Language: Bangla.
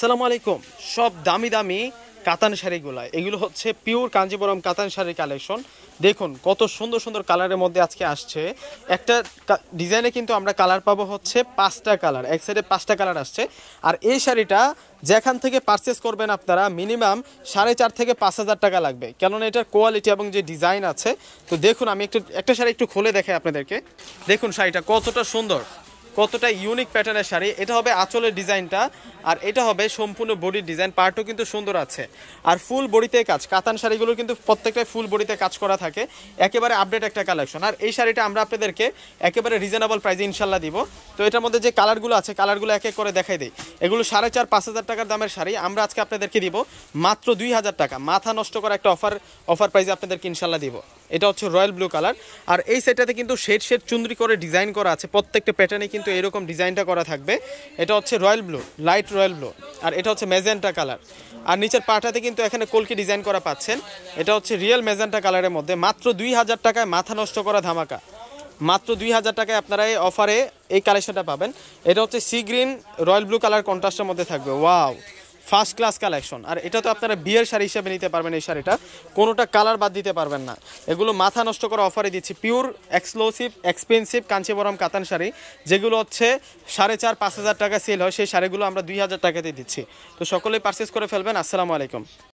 আসসালামু আলাইকুম। সব দামি দামি কাতান শাড়িগুলো। এগুলো হচ্ছে পিওর কাঞ্জিপুরম কাতান শাড়ির কালেকশন দেখুন, কত সুন্দর সুন্দর কালারের মধ্যে আজকে আসছে। একটা ডিজাইনে কিন্তু আমরা কালার পাবো হচ্ছে পাঁচটা কালার এক সাইডে পাঁচটা কালার আসছে। আর এই শাড়িটা যেখান থেকে পারচেস করবেন আপনারা মিনিমাম সাড়ে চার থেকে পাঁচ হাজার টাকা লাগবে। কেননা এটার কোয়ালিটি এবং যে ডিজাইন আছে, তো দেখুন, আমি একটু একটা শাড়ি একটু খুলে দেখাই আপনাদেরকে। দেখুন শাড়িটা কতটা সুন্দর। কতটা ইউনিক প্যাটার্নের শাড়ি। এটা হবে আঁচলের ডিজাইনটা, আর এটা হবে সম্পূর্ণ বডির ডিজাইন পার্টও কিন্তু সুন্দর আছে। আর ফুল বডিতে কাজ, কাতান শাড়িগুলো কিন্তু প্রত্যেকটাই ফুল বডিতে কাজ করা থাকে। একেবারে আপডেট একটা কালেকশন আর এই শাড়িটা আমরা আপনাদেরকে একেবারে রিজনেবল প্রাইসে ইনশাল্লাহ দিব। তো এটার মধ্যে যে কালারগুলো আছে কালারগুলো এক এক করে দেখাই দিই। এগুলো সাড়ে চার, পাঁচ হাজার টাকার দামের শাড়ি। আমরা আজকে আপনাদেরকে দিব মাত্র দুই হাজার টাকা। মাথা নষ্ট করা একটা অফার অফার প্রাইসে আপনাদেরকে ইনশাল্লাহ দিব। এটা হচ্ছে রয়্যাল ব্লু কালার আর এই সেটটাতে কিন্তু শেড শেড চুন্দ্রি করে ডিজাইন করা আছে প্রত্যেকটা প্যাটার্নে কিন্তু এরকম ডিজাইনটা করা থাকবে। এটা হচ্ছে royal blue, light royal blue, আর এটা হচ্ছে মেজেন্টা কালার। আর নিচের পাটাতে কিন্তু এখানে কলকি ডিজাইন করা পাচ্ছেন। এটা হচ্ছে রিয়েল মেজেন্টা কালারের মধ্যে, মাত্র দুই হাজার টাকায় মাথা নষ্ট করা ধামাকা। মাত্র দুই হাজার টাকায় আপনারা এই অফারে এই কালেকশনটা পাবেন। এটা হচ্ছে sea green royal blue colour কন্ট্রাস্টের মধ্যে থাকবে। ওয়াও ফার্স্ট ক্লাস কালেকশন আর এটা তো আপনারা বিয়ের শাড়ি হিসেবে নিতে পারবেন এই শাড়িটা। কোনোটা কালার বাদ দিতে পারবেন না। এগুলো মাথা নষ্ট করা অফারে দিচ্ছি। পিওর এক্সক্লুসিভ এক্সপেন্সিভ কাঞ্চিবরম কাতান শাড়ি। যেগুলো হচ্ছে সাড়ে চার, পাঁচ হাজার টাকা সেল হয়। সেই শাড়িগুলো আমরা দুই হাজার টাকাতে দিচ্ছি। তো সকলেই পারচেস করে ফেলবেন। আসসালামু আলাইকুম।